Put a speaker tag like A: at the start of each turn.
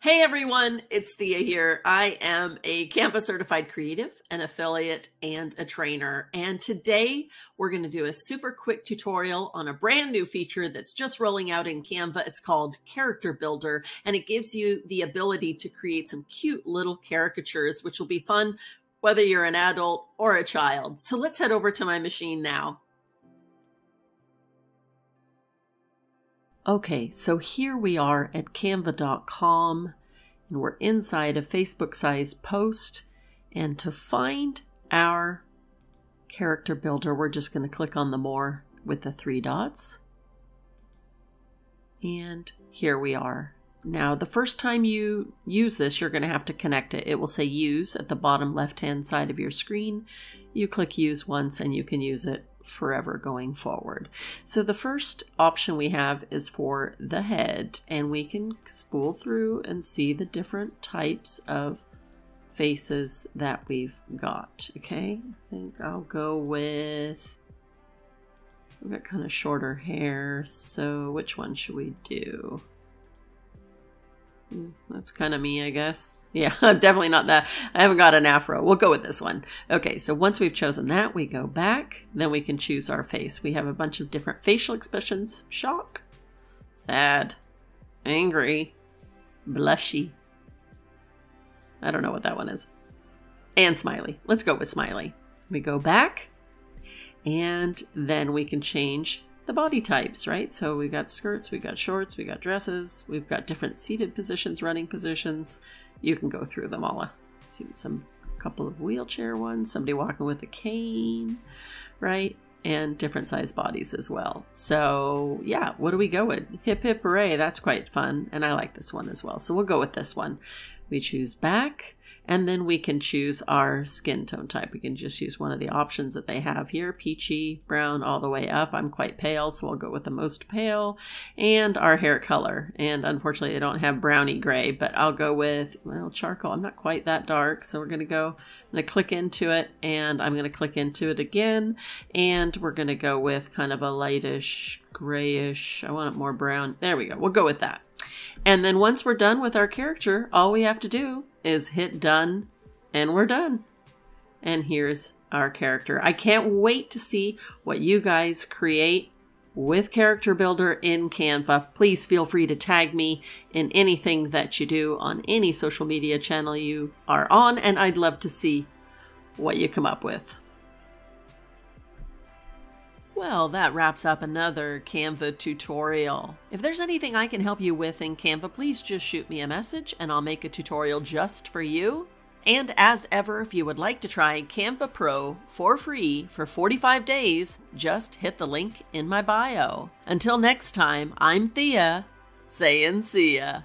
A: Hey everyone, it's Thea here. I am a Canva certified creative, an affiliate, and a trainer. And today we're going to do a super quick tutorial on a brand new feature that's just rolling out in Canva. It's called Character Builder, and it gives you the ability to create some cute little caricatures, which will be fun whether you're an adult or a child. So let's head over to my machine now. Okay, so here we are at canva.com and we're inside a Facebook size post. And to find our character builder, we're just going to click on the more with the three dots. And here we are. Now, the first time you use this, you're going to have to connect it. It will say use at the bottom left hand side of your screen. You click use once and you can use it forever going forward. So the first option we have is for the head and we can spool through and see the different types of faces that we've got. Okay, I think I'll go with, we've got kind of shorter hair, so which one should we do? Hmm, that's kind of me, I guess. Yeah, definitely not that. I haven't got an afro. We'll go with this one. Okay, so once we've chosen that, we go back. Then we can choose our face. We have a bunch of different facial expressions. Shock, sad, angry, blushy. I don't know what that one is. And smiley. Let's go with smiley. We go back, and then we can change the body types, right? So we've got skirts, we've got shorts, we've got dresses, we've got different seated positions, running positions. You can go through them all. See some couple of wheelchair ones, somebody walking with a cane, right? And different size bodies as well. So yeah, what do we go with? Hip hip hooray, that's quite fun. And I like this one as well. So we'll go with this one. We choose back and then we can choose our skin tone type. We can just use one of the options that they have here, peachy, brown, all the way up. I'm quite pale, so I'll go with the most pale. And our hair color. And unfortunately, they don't have brownie gray, but I'll go with, well, charcoal. I'm not quite that dark, so we're going to go, I'm going to click into it, and I'm going to click into it again. And we're going to go with kind of a lightish, grayish. I want it more brown. There we go. We'll go with that. And then once we're done with our character, all we have to do is hit done and we're done. And here's our character. I can't wait to see what you guys create with Character Builder in Canva. Please feel free to tag me in anything that you do on any social media channel you are on, and I'd love to see what you come up with. Well, that wraps up another Canva tutorial. If there's anything I can help you with in Canva, please just shoot me a message and I'll make a tutorial just for you. And as ever, if you would like to try Canva Pro for free for 45 days, just hit the link in my bio. Until next time, I'm Thea, saying see ya.